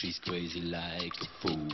She's crazy like a fool.